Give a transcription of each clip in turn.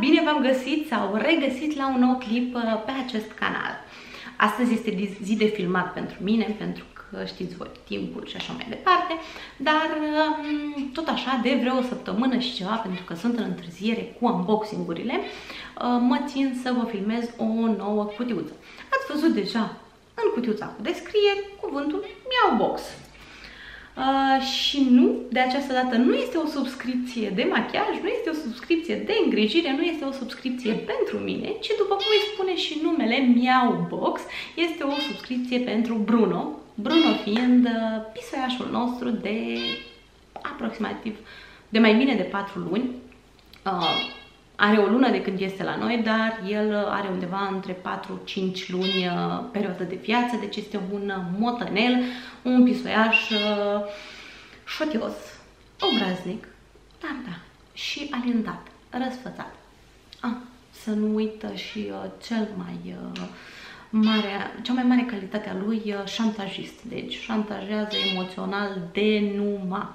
bine v-am găsit sau regăsit la un nou clip uh, pe acest canal. Astăzi este zi de filmat pentru mine, pentru că știți voi, timpul și așa mai departe, dar um, tot așa, de vreo o săptămână și ceva, pentru că sunt în întârziere cu unboxing-urile, uh, mă țin să vă filmez o nouă cutiuță. Ați văzut deja în cutiuța cu descrieri cuvântul Miau Box. Uh, și nu, de această dată nu este o subscripție de machiaj, nu este o subscripție de îngrijire, nu este o subscripție pentru mine, ci după cum îi spune și numele Miau Box, este o subscripție pentru Bruno, Bruno fiind uh, pisoiașul nostru de aproximativ de mai bine de 4 luni. Uh, are o lună de când este la noi, dar el are undeva între 4-5 luni uh, perioadă de viață, deci este un motănel, un pisoiaș uh, șotios, obraznic, dar da, și alintat, răsfățat. Ah, să nu uită și uh, cel mai uh, mare, cea mai mare calitate a lui, uh, șantajist, deci șantajează emoțional de numai.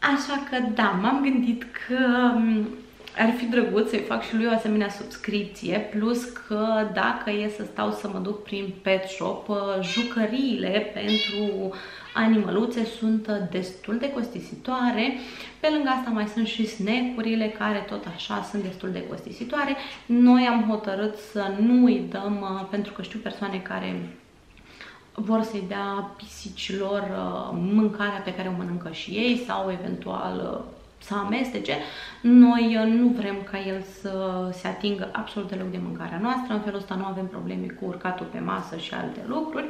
Așa că da, m-am gândit că um, ar fi drăguț să-i fac și lui o asemenea subscripție, plus că dacă e să stau să mă duc prin pet shop, uh, jucăriile pentru animăluțe sunt destul de costisitoare. Pe lângă asta mai sunt și snack-urile care tot așa sunt destul de costisitoare. Noi am hotărât să nu îi dăm, uh, pentru că știu persoane care vor să-i dea pisicilor uh, mâncarea pe care o mănâncă și ei sau eventual să amestece, noi uh, nu vrem ca el să se atingă absolut deloc de mâncarea noastră, în felul ăsta nu avem probleme cu urcatul pe masă și alte lucruri,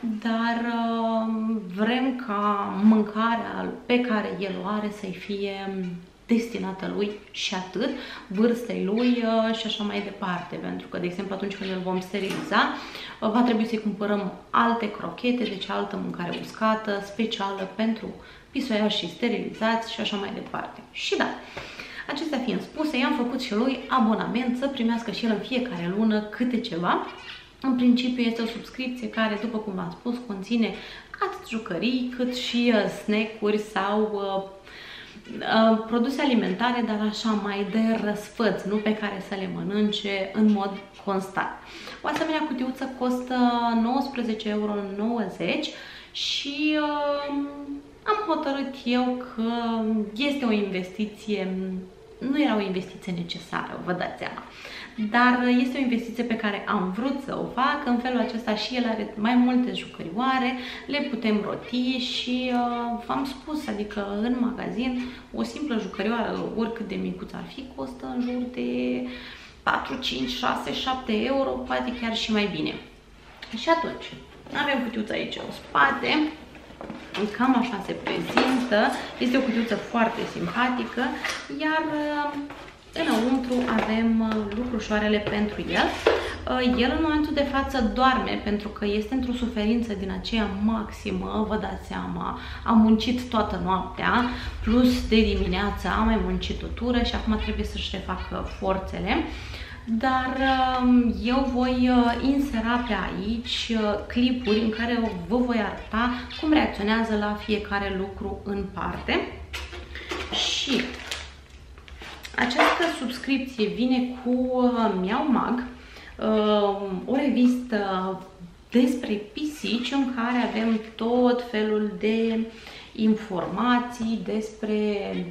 dar uh, vrem ca mâncarea pe care el o are să-i fie destinată lui și atât, vârstei lui uh, și așa mai departe. Pentru că, de exemplu, atunci când îl vom steriliza, va trebui să-i cumpărăm alte crochete, deci altă mâncare uscată, specială pentru pisoiași și sterilizați și așa mai departe. Și da, acestea fiind spuse, i-am făcut și lui abonament să primească și el în fiecare lună câte ceva. În principiu este o subscripție care, după cum v-am spus, conține atât jucării cât și uh, snack-uri sau uh, uh, produse alimentare, dar așa mai de răsfăț, nu pe care să le mănânce în mod constant. O asemenea cutiuță costă 19,90 euro și uh, am hotărât eu că este o investiție, nu era o investiție necesară, vă dați seama. Dar este o investiție pe care am vrut să o fac, în felul acesta și el are mai multe jucărioare, le putem roti și uh, v-am spus, adică în magazin o simplă jucărioară, oricât de micuț ar fi, costă în jur de 4, 5, 6, 7 euro, poate chiar și mai bine. Și atunci, avem cutiuța aici în spate, Cam așa se prezintă. Este o cutiuță foarte simpatică, iar uh, înăuntru avem uh, lucrușoarele pentru el. Uh, el în momentul de față doarme pentru că este într-o suferință din aceea maximă, vă dați seama, a muncit toată noaptea, plus de dimineață a mai muncit o tură și acum trebuie să-și refacă forțele dar um, eu voi uh, insera pe aici uh, clipuri în care vă voi arăta cum reacționează la fiecare lucru în parte. Și această subscripție vine cu uh, Miau Mag, o revistă despre pisici în care avem tot felul de informații despre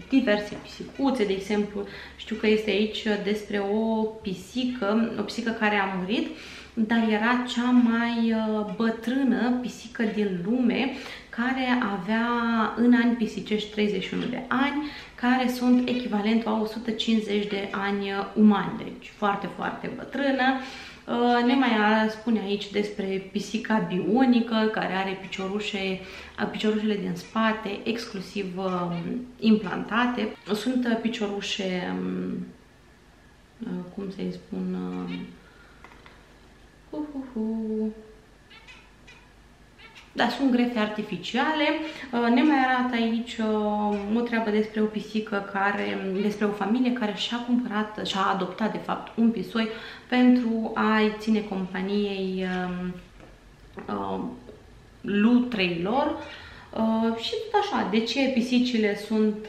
diverse pisicuțe, de exemplu, știu că este aici despre o pisică, o pisică care a murit, dar era cea mai uh, bătrână pisică din lume care avea în ani pisicești 31 de ani, care sunt echivalentul a 150 de ani umani, deci foarte, foarte bătrână. Uh, ne mai spune aici despre pisica bionică, care are piciorușe, uh, piciorușele din spate, exclusiv um, implantate. Sunt uh, piciorușe, um, cum să-i spun, uh, uh, uh, da, sunt grefe artificiale. Uh, ne mai arată aici uh, o treabă despre o pisică care, despre o familie care și-a cumpărat, și-a adoptat de fapt un pisoi pentru a-i ține companiei um, uh, lutreilor. Și tot așa, de ce pisicile sunt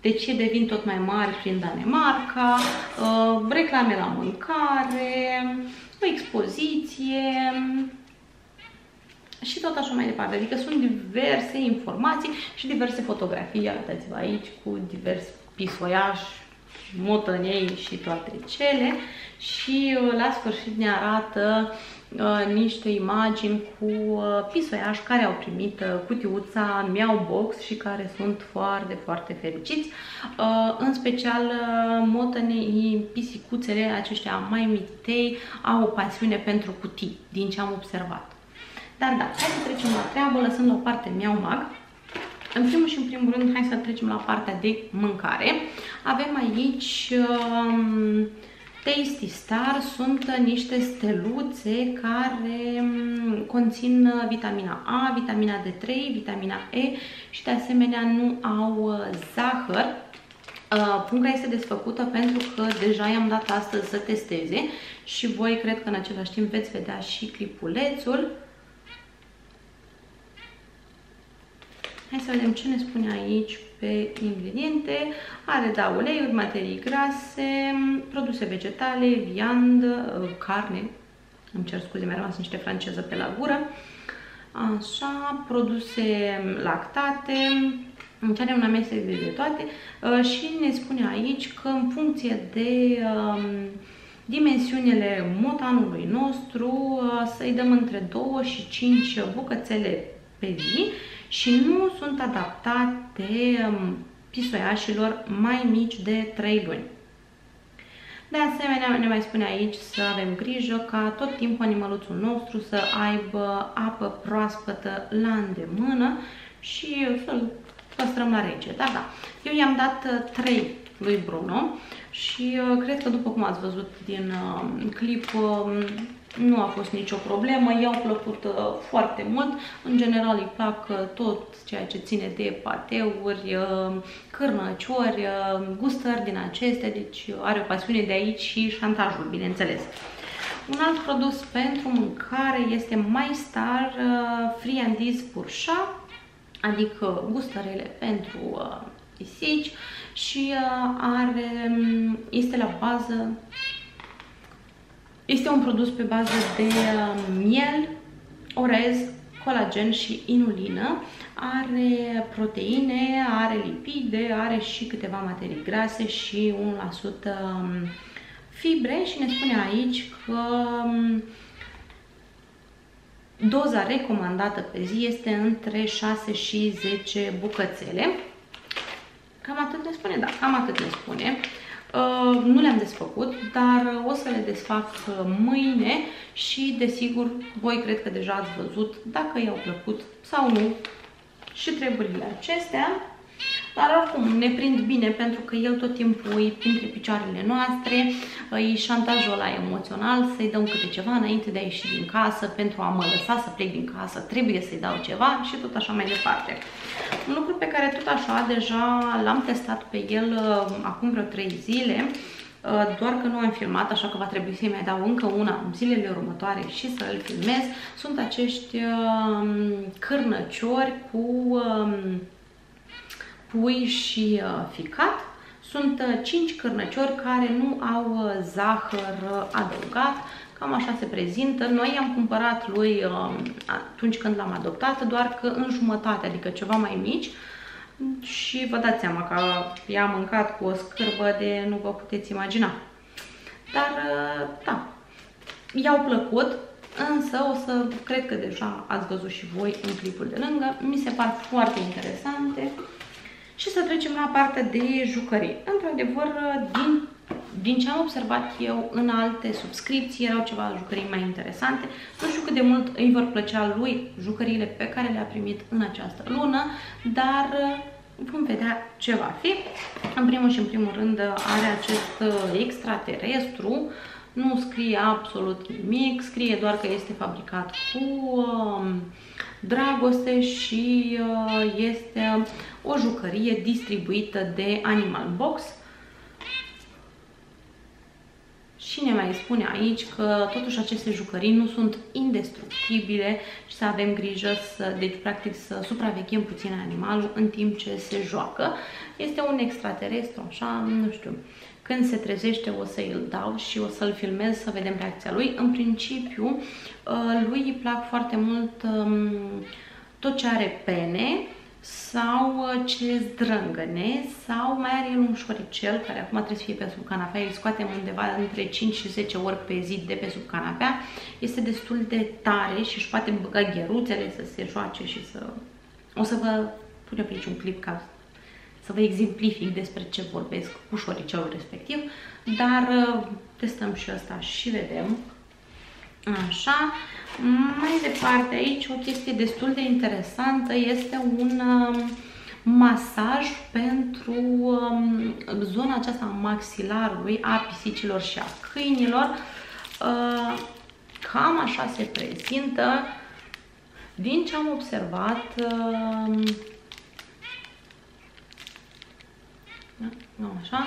de ce devin tot mai mari prin Danemarca, uh, reclame la mâncare, o expoziție și tot așa mai departe. Adică sunt diverse informații și diverse fotografii. Arătați-vă aici cu divers pisoiași, motănei și toate cele. Și uh, la sfârșit ne arată uh, niște imagini cu uh, pisoiași care au primit uh, cutiuța Meow Box și care sunt foarte, foarte fericiți. Uh, în special, uh, motănei, pisicuțele aceștia mai mitei au o pasiune pentru cutii, din ce am observat. Dar da, hai să trecem la treabă, lăsând la o parte Meow Mag. În primul și în primul rând, hai să trecem la partea de mâncare. Avem aici um, Tasty Star, sunt niște steluțe care um, conțin vitamina A, vitamina D3, vitamina E și de asemenea nu au uh, zahăr. Uh, punga este desfăcută pentru că deja i-am dat astăzi să testeze și voi cred că în același timp veți vedea și clipulețul. Hai să vedem ce ne spune aici pe ingrediente. Are, da, uleiuri, materii grase, produse vegetale, viandă, uh, carne. Îmi cer scuze, mi-a rămas niște franceză pe la gură. Așa, produse lactate, are un amestec de toate uh, și ne spune aici că în funcție de um, dimensiunile motanului nostru uh, să-i dăm între 2 și 5 bucățele pe zi și nu sunt adaptate um, pisoiașilor mai mici de 3 luni. De asemenea, ne mai spune aici să avem grijă ca tot timpul animăluțul nostru să aibă apă proaspătă la îndemână și să-l păstrăm la rece. Da, da. Eu i-am dat 3 uh, lui Bruno și uh, cred că după cum ați văzut din uh, clip, um, nu a fost nicio problemă, i-au plăcut uh, foarte mult. În general îi plac uh, tot ceea ce ține de pateuri, uh, cârnăciori, uh, gustări din acestea, deci are o pasiune de aici și șantajul, bineînțeles. Un alt produs pentru mâncare este My Star uh, Friandiz Purșa, adică gustărele pentru uh, pisici și uh, are, um, este la bază este un produs pe bază de uh, miel, orez, colagen și inulină. Are proteine, are lipide, are și câteva materii grase și 1% um, fibre și ne spune aici că um, doza recomandată pe zi este între 6 și 10 bucățele. Cam atât ne spune, da, cam atât ne spune. Uh, nu le-am desfăcut, dar o să le desfac uh, mâine și, desigur, voi cred că deja ați văzut dacă i-au plăcut sau nu și treburile acestea. Dar oricum ne prind bine pentru că el tot timpul îi printre picioarele noastre, îi șantajul ăla emoțional, să-i dăm câte ceva înainte de a ieși din casă, pentru a mă lăsa să plec din casă, trebuie să-i dau ceva și tot așa mai departe. Un lucru pe care tot așa deja l-am testat pe el uh, acum vreo 3 zile, uh, doar că nu am filmat, așa că va trebui să-i mai dau încă una în zilele următoare și să îl filmez. Sunt acești uh, cârnăciori cu um, pui și ficat. Sunt 5 cârnăciori care nu au zahăr adăugat, Cam așa se prezintă. Noi i-am cumpărat lui um, atunci când l-am adoptat, doar că în jumătate, adică ceva mai mici. Și vă dați seama că i-a mâncat cu o scârbă de nu vă puteți imagina. Dar, uh, da, i-au plăcut, însă o să, cred că deja ați văzut și voi în clipul de lângă. Mi se par foarte interesante. Și să trecem la partea de jucării. Într-adevăr, din din ce am observat eu în alte subscripții, erau ceva jucării mai interesante. Nu știu cât de mult îi vor plăcea lui jucăriile pe care le-a primit în această lună, dar uh, vom vedea ce va fi. În primul și în primul rând are acest uh, extraterestru, nu scrie absolut nimic, scrie doar că este fabricat cu uh, dragoste și uh, este o jucărie distribuită de Animal Box și ne mai spune aici că totuși aceste jucării nu sunt indestructibile și să avem grijă să, deci practic să supraveghem puțin animalul în timp ce se joacă. Este un extraterestru, așa, nu știu. Când se trezește o să îl dau și o să-l filmez să vedem reacția lui. În principiu, uh, lui îi plac foarte mult um, tot ce are pene, sau uh, ce zdrângăne sau mai are el un șoricel care acum trebuie să fie pe sub canapea, îl scoatem undeva între 5 și 10 ori pe zi de pe sub canapea, este destul de tare și își poate băga gheruțele să se joace și să... O să vă pun pe aici un clip ca să vă exemplific despre ce vorbesc cu șoricelul respectiv, dar uh, testăm și asta și vedem. Așa, mai departe aici o chestie destul de interesantă este un um, masaj pentru um, zona aceasta a maxilarului, a pisicilor și a câinilor. Uh, cam așa se prezintă. Din ce am observat, uh, nu așa,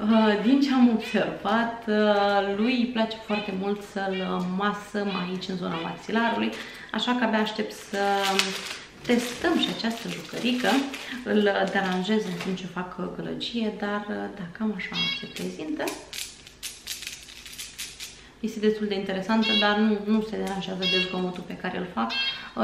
Uh, din ce am observat, uh, lui îi place foarte mult să-l masăm aici în zona maxilarului, așa că abia aștept să testăm și această jucărică. Îl deranjez în timp ce fac gălăgie, dar uh, da, cam așa se prezintă. Este destul de interesantă, dar nu, nu se deranjează de zgomotul pe care îl fac,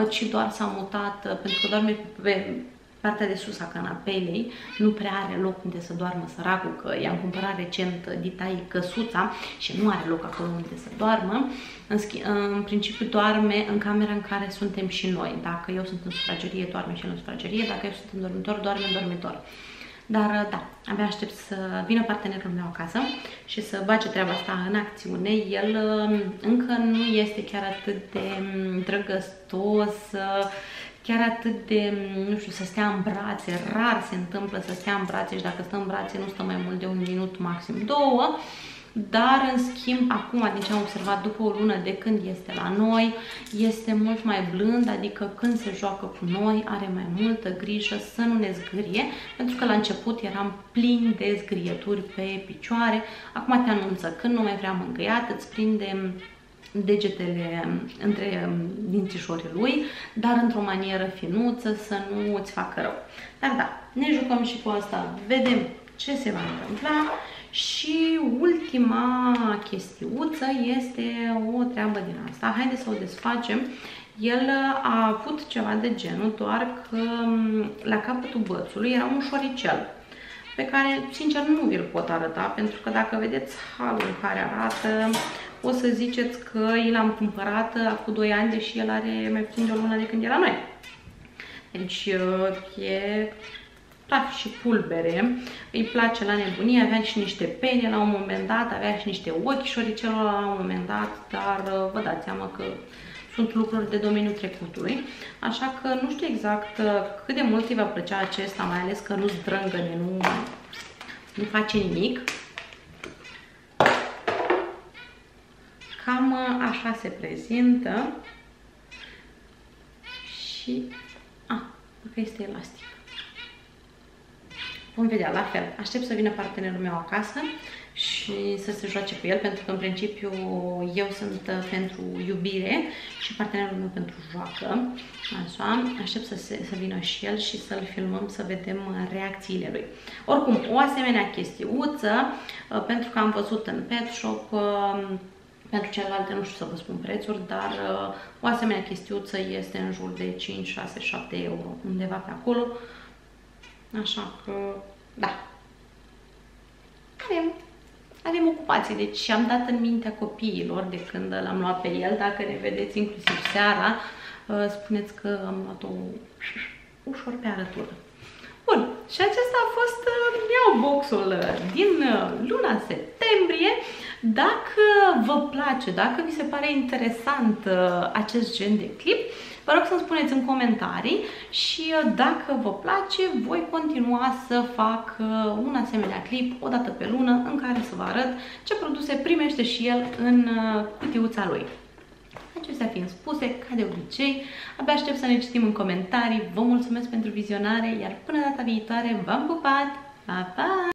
ci doar s-a mutat, pentru că doarme pe partea de sus a canapelei nu prea are loc unde să doarmă săracul, că i-am cumpărat recent ditai căsuța și nu are loc acolo unde să doarmă. În, în principiu doarme în camera în care suntem și noi. Dacă eu sunt în sufragerie, doarme și el în sufragerie. Dacă eu sunt în dormitor, doarme în dormitor. Dar da, abia aștept să vină partenerul meu acasă și să bage treaba asta în acțiune. El um, încă nu este chiar atât de um, drăgăstos, chiar atât de, nu știu, să stea în brațe, rar se întâmplă să stea în brațe și dacă stă în brațe nu stă mai mult de un minut, maxim două, dar în schimb acum, din ce am observat după o lună de când este la noi, este mult mai blând, adică când se joacă cu noi are mai multă grijă să nu ne zgârie, pentru că la început eram plin de zgârieturi pe picioare, acum te anunță când nu mai vrea mângâiat, îți prinde degetele între dințișorii lui, dar într-o manieră finuță, să nu îți facă rău. Dar da, ne jucăm și cu asta, vedem ce se va întâmpla și ultima chestiuță este o treabă din asta. Haideți să o desfacem. El a avut ceva de genul, doar că la capătul bățului era un șoricel pe care, sincer, nu vi-l pot arăta, pentru că dacă vedeți halul în care arată, o să ziceți că i l-am cumpărat acum 2 ani, deși el are mai puțin de o lună de când era noi. Deci uh, e praf și pulbere, îi place la nebunie, avea și niște pene la un moment dat, avea și niște ochi șoricelor la un moment dat, dar uh, vă dați seama că sunt lucruri de domeniul trecutului, așa că nu știu exact uh, cât de mult îi va plăcea acesta, mai ales că nu zdrângăne, nu, nu face nimic. Cam uh, așa se prezintă și... A, ah, că este elastic. Vom vedea, la fel. Aștept să vină partenerul meu acasă și să se joace cu el, pentru că în principiu eu sunt uh, pentru iubire și partenerul meu pentru joacă. Așa, aștept să, se, să vină și el și să-l filmăm, să vedem uh, reacțiile lui. Oricum, o asemenea chestiuță, pentru că am văzut în pet shop pentru celelalte nu știu să vă spun prețuri, dar uh, o asemenea chestiuță este în jur de 5, 6, 7 euro, undeva pe acolo. Așa că, da. Avem, avem ocupații, deci am dat în mintea copiilor de când l-am luat pe el. Dacă ne vedeți inclusiv seara, uh, spuneți că am luat-o ușor pe arătură. Bun, și acesta a fost uh, iau boxul din luna septembrie. Dacă vă place, dacă vi se pare interesant uh, acest gen de clip, vă rog să-mi spuneți în comentarii și uh, dacă vă place, voi continua să fac uh, un asemenea clip o dată pe lună în care să vă arăt ce produse primește și el în cutiuța lui. Acestea fiind spuse, ca de obicei, abia aștept să ne citim în comentarii. Vă mulțumesc pentru vizionare, iar până data viitoare v-am pupat! Pa, pa!